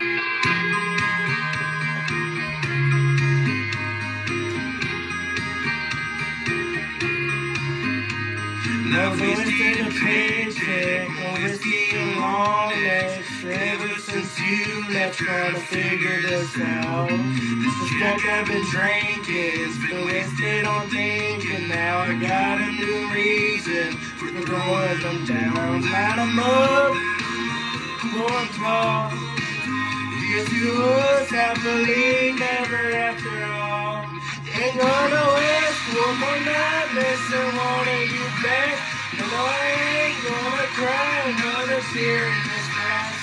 Never wasted a paycheck, whiskey and long necks. Ever since you left, trying to figure this out. The stuff I've been drinking's been wasted on thinking. Now I got a new reason for them down. 'em up, going tall. Guess you was happily never after all. Ain't gonna waste one more night missing wanting you back. No, I ain't gonna cry another tear in this glass.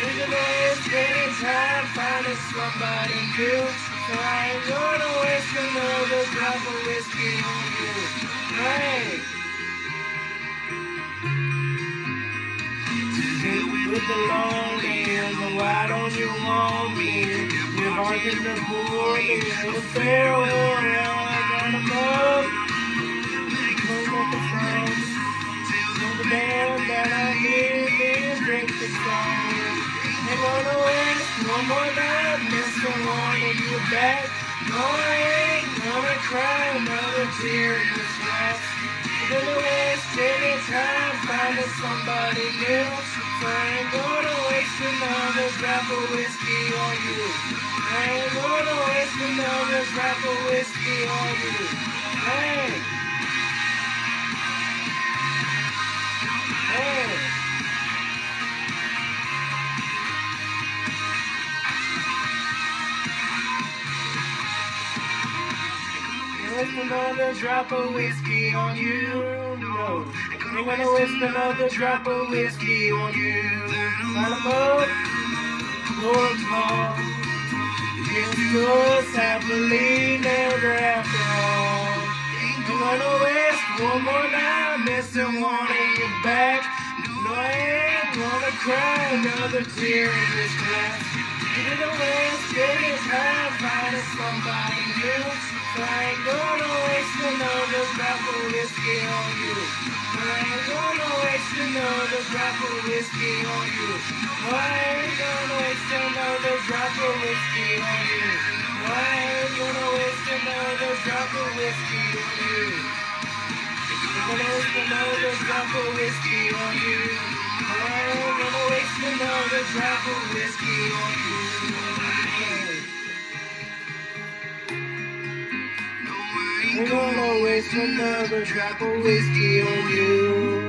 There's a waste any time finding somebody new. So I ain't gonna waste another drop of whiskey on you. Hey. With the long nails, and why don't you want me? Your heart is the poor, the farewell, now I got a mug. Clean up the the band that I hear me drink the song. Gonna waste one more night, missing wanting you back. No, I ain't gonna cry another tear in this glass. Whiskey on you. I ain't gonna waste another drop of whiskey on you. Hey. Hey. Waste another drop of whiskey on you. No, ain't gonna waste another drop of whiskey on you. Light 'em Lord call. Yes, yours happily never after all. Ain't gonna waste one more night missing wanting you back. No, I ain't gonna cry another tear in this glass. You didn't waste any time finding somebody new. So I ain't gonna waste another drop of whiskey on you. I ain't gonna waste another drop of whiskey on you. I on you. Ain't gonna waste another drop of whiskey on you. I'm gonna waste another drop of whiskey on you. I ain't gonna waste another drop of whiskey on you. I'm gonna waste another drop of whiskey on you.